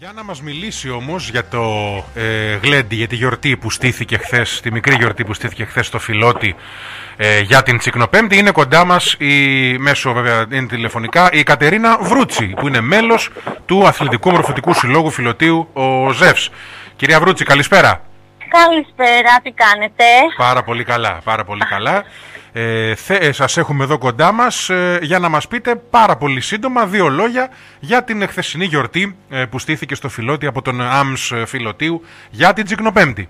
Για να μας μιλήσει όμως για το ε, γλέντι, για τη γιορτή που στήθηκε χθες, τη μικρή γιορτή που στήθηκε χθες στο Φιλότη ε, για την Τσικνοπέμπτη, είναι κοντά μας, η, μέσω βέβαια είναι τηλεφωνικά, η Κατερίνα Βρούτσι, που είναι μέλος του Αθλητικού Μορφωτικού Συλλόγου Φιλοτίου, ο ΖΕΦΣ. Κυρία Βρούτσι, καλησπέρα. Καλησπέρα, τι κάνετε; Πάρα πολύ καλά, πάρα πολύ καλά. Ε, θε, ε, σας έχουμε εδώ κοντά μας ε, για να μας πείτε πάρα πολύ σύντομα δύο λόγια για την χθεσινή γιορτή ε, που στήθηκε στο Φιλότη από τον ΑΜΣ Φιλοτίου για την Τσικνοπέμπτη.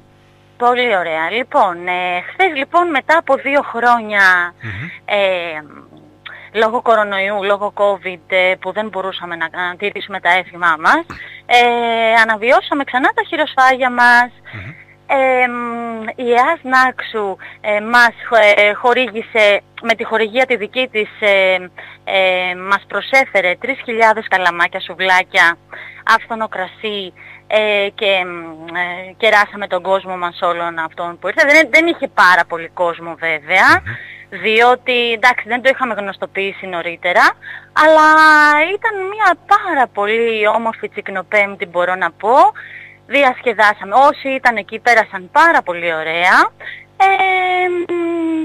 Πολύ ωραία. Λοιπόν, ε, χθες λοιπόν μετά από δύο χρόνια ε, λόγω κορονοϊού, λόγω COVID που δεν μπορούσαμε να, να τηρήσουμε τα έθιμά μας, αναβιώσαμε ξανά τα χειροσφάγια μας, η ΕΑΣ Νάξου ε, μας ε, χορήγησε, με τη χορηγία τη δική της, ε, ε μας προσέφερε 3.000 καλαμάκια, σουβλάκια, άφθονο κρασί και κεράσαμε τον κόσμο μας όλων αυτών που ήρθε. Δεν, δεν είχε πάρα πολύ κόσμο διότι εντάξει δεν το είχαμε γνωστοποιήσει νωρίτερα, αλλά ήταν μια πάρα πολύ όμορφη τσικνοπέμπτη μπορώ να πω διασκεδάσαμε. Όσοι ήταν εκεί πέρασαν πάρα πολύ ωραία. Ε,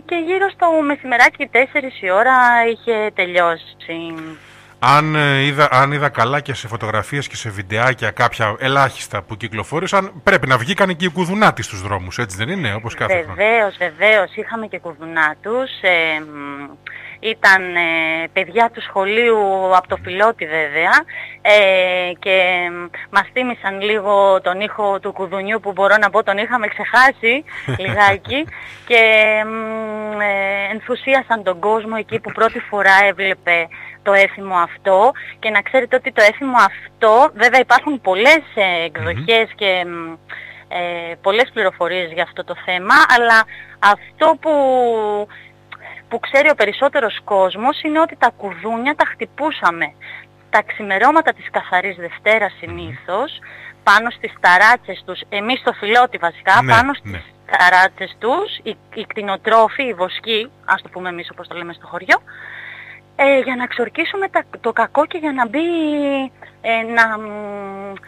και γύρω στο μεσημεράκι 4 η ώρα είχε τελειώσει. Αν, ε, είδα, αν είδα καλά και σε φωτογραφίες και σε βιντεάκια κάποια ελάχιστα που κυκλοφόρησαν, πρέπει να βγήκαν και οι κουδουνάτοι στους δρόμους, έτσι δεν είναι, όπως κάθε χρόνο. Βεβαίως, βεβαίως, είχαμε και κουδουνάτους. Ε, ήταν ε, παιδιά του σχολείου από το Φιλότη βέβαια ε, και μας θύμισαν λίγο τον ήχο του κουδουνιού που μπορώ να πω τον είχαμε ξεχάσει λιγάκι και ε, ενθουσίασαν τον κόσμο εκεί που πρώτη φορά έβλεπε το έθιμο αυτό. Και να ξέρετε ότι το έθιμο αυτό βέβαια υπάρχουν πολλές εκδοχές και ε, πολλές πληροφορίες για αυτό το θέμα αλλά αυτό που που ξέρει ο περισσότερος κόσμος είναι ότι τα κουδούνια τα χτυπούσαμε τα ξημερώματα της καθαρής Δευτέρας συνήθως πάνω στις ταράτσες τους, εμείς στο φιλότι βασικά, ναι, πάνω στις ναι. ταράτσες τους, οι, οι κτηνοτρόφοι, οι βοσκοί, ας το πούμε εμείς όπως το λέμε στο χωριό, ε, για να ξορκίσουμε τα, το κακό και για να μπει ε, να,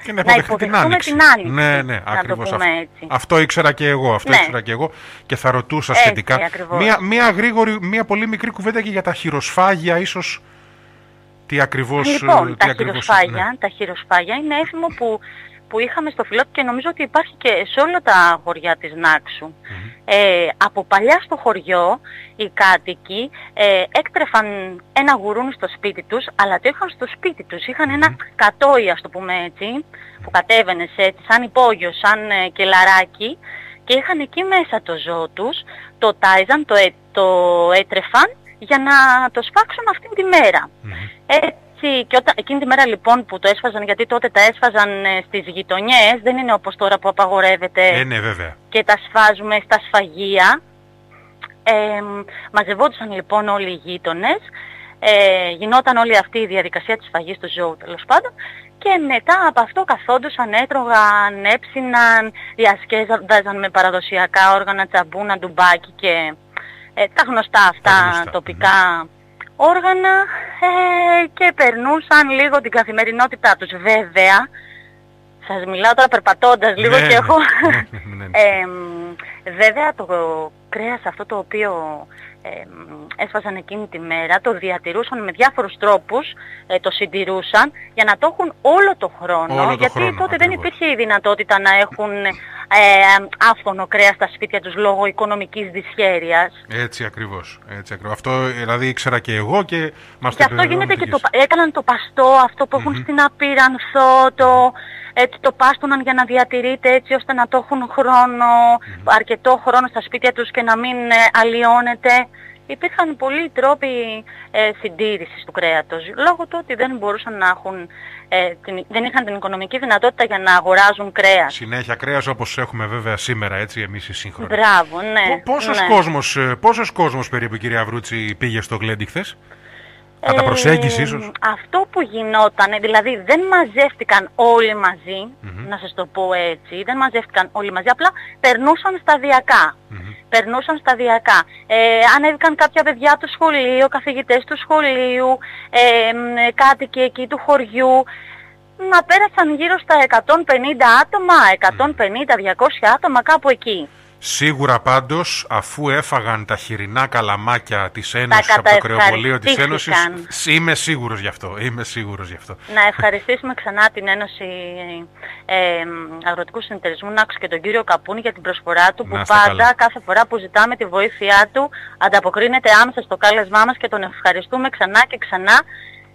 και να, να υποδεχτούμε την άνοιξη. Ναι, ναι, να το πούμε αυτό. έτσι. Αυτό ήξερα και εγώ, αυτό ναι. ήξερα και εγώ και θα ρωτούσα έτσι, σχετικά. Μία, μία, γρήγορη, μία πολύ μικρή κουβέντα και για τα χειροσφάγια, ίσως τι ακριβώς... Λοιπόν, τι τα, ακριβώς, χειροσφάγια, ναι. τα χειροσφάγια είναι έθιμο που που είχαμε στο Φιλότ και νομίζω ότι υπάρχει και σε όλα τα χωριά της Νάξου. Ε, από παλιά στο χωριό οι κάτοικοι ε, έκτρεφαν ένα γουρούνι στο σπίτι τους, αλλά το είχαν στο σπίτι τους. Είχαν ένα κατόι, ας το πούμε έτσι, που κατέβαινες έτσι, σαν υπόγειο, σαν ε, κελαράκι και είχαν εκεί μέσα το ζώο τους, το τάιζαν, το, το έτρεφαν για να το σπάξουν αυτήν τη μέρα και όταν, εκείνη τη μέρα λοιπόν που το έσφαζαν, γιατί τότε τα έσφαζαν ε, στις γειτονιές, δεν είναι όπως τώρα που απαγορεύεται ε, ναι, βέβαια. και τα σφάζουμε στα σφαγεία. Ε, μαζευόντουσαν λοιπόν όλοι οι γείτονες, ε, γινόταν όλη αυτή η διαδικασία της σφαγής του ζώου τέλος πάντων και μετά από αυτό καθόντουσαν, έτρωγαν, έψιναν, διασκέδαζαν με παραδοσιακά όργανα, τσαμπούνα, ντουμπάκι και ε, τα γνωστά αυτά τοπικά όργανα ε, και περνούσαν λίγο την καθημερινότητά τους. Βέβαια, σας μιλάω τώρα περπατώντας λίγο ναι, και έχω... Ναι, ναι, βέβαια το κρέας αυτό το οποίο ε, έσφαζαν εκείνη τη μέρα το διατηρούσαν με διάφορους τρόπους, ε, το συντηρούσαν για να το έχουν όλο το χρόνο γιατί τότε δεν υπήρχε η δυνατότητα να έχουν ε, άφθονο κρέας στα σπίτια τους λόγω οικονομικής δυσχέρειας. Έτσι ακριβώς. Έτσι ακριβώς. Αυτό δηλαδή ήξερα και εγώ και μας Και αυτό γίνεται και το, έκαναν το παστό, αυτό που έχουν στην Απίρανθο, το, έτσι το πάστοναν για να διατηρείται έτσι ώστε να το έχουν χρόνο, αρκετό χρόνο στα σπίτια τους και να μην ε, αλλοιώνεται υπήρχαν πολλοί τρόποι ε, συντήρησης του κρέατος, λόγω του ότι δεν μπορούσαν να έχουν, ε, την, δεν είχαν την οικονομική δυνατότητα για να αγοράζουν κρέας. Συνέχεια κρέας όπως έχουμε βέβαια σήμερα, έτσι, εμείς οι σύγχρονοι. Μπράβο, ναι. Πόσος, ναι. Κόσμος, ε, πόσος κόσμος περίπου, κυρία Βρούτσι, πήγε στο Γλέντι χθες; Κατά προσέγγιση ίσως. Αυτό που γινόταν, δηλαδή δεν μαζεύτηκαν όλοι να σας το πω έτσι, δεν μαζεύτηκαν όλοι μαζί, απλά περνούσαν σταδιακά. Περνούσαν σταδιακά. Ε, ανέβηκαν κάποια παιδιά από το σχολείο, καθηγητές του σχολείου, ε, κάτοικοι εκεί του χωριού. να πέρασαν γύρω στα 150 άτομα, 150-200 άτομα κάπου εκεί. Σίγουρα πάντως, αφού έφαγαν τα χοιρινά καλαμάκια της Ένωσης από το κρεοβολείο της Ένωσης, είμαι σίγουρος γι' αυτό, είμαι σίγουρος γι' αυτό. Να ευχαριστήσουμε ξανά την Ένωση ε, Αγροτικού Συνεταιρισμού Νάξου και τον κύριο Καπούνη για την προσφορά του, που πάντα κάθε φορά που ζητάμε τη βοήθειά του, ανταποκρίνεται άμεσα στο κάλεσμά μας και τον ευχαριστούμε ξανά και ξανά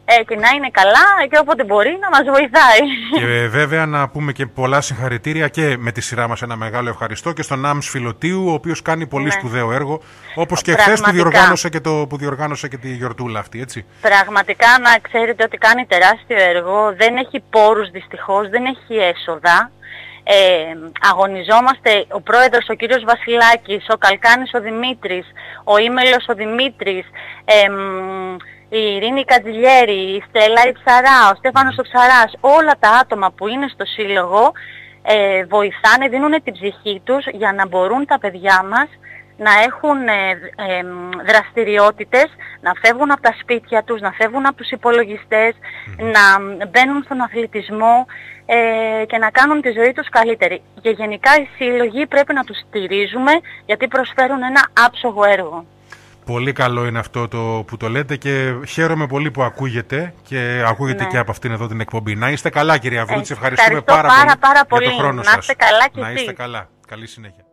ε, και να είναι καλά και όποτε μπορεί να μας βοηθάει. Και βέβαια να πούμε και πολλά συγχαρητήρια και με τη σειρά μας ένα μεγάλο ευχαριστώ και στον Άμς Φιλοτίου, ο οποίος κάνει πολύ ναι. σπουδαίο έργο, όπως και χθες που διοργάνωσε και, το, που διοργάνωσε και τη γιορτούλα αυτή, έτσι. Πραγματικά να ξέρετε ότι κάνει τεράστιο έργο, δεν έχει πόρους δυστυχώς, δεν έχει έσοδα. Ε, αγωνιζόμαστε ο πρόεδρος ο κύριος Βασιλάκης, ο Καλκάνης ο Δημήτρης, ο Ήμελος ο Δημήτρης, ε, η Ειρήνη Κατζηλιέρη, η Στέλλα η Ψαρά, ο Στέφανος ο Ψαράς, όλα τα άτομα που είναι στο σύλλογο ε, βοηθάνε, δίνουν την ψυχή τους για να μπορούν τα παιδιά μας να έχουν ε, ε, δραστηριότητες, να φεύγουν από τα σπίτια τους, να φεύγουν από τους υπολογιστές, να μπαίνουν στον αθλητισμό ε, και να κάνουν τη ζωή τους καλύτερη. Και γενικά οι σύλλογοι πρέπει να τους στηρίζουμε γιατί προσφέρουν ένα άψογο έργο. Πολύ καλό είναι αυτό το που το λέτε και χαίρομαι πολύ που ακούγεται και ακούγεται ναι. και από αυτήν εδώ την εκπομπή. Να είστε καλά κυρία Βρούτση, ευχαριστούμε πάρα, πάρα, πάρα, πολύ, για το χρόνο να είστε καλά και Να είστε καλά. Καλή συνέχεια.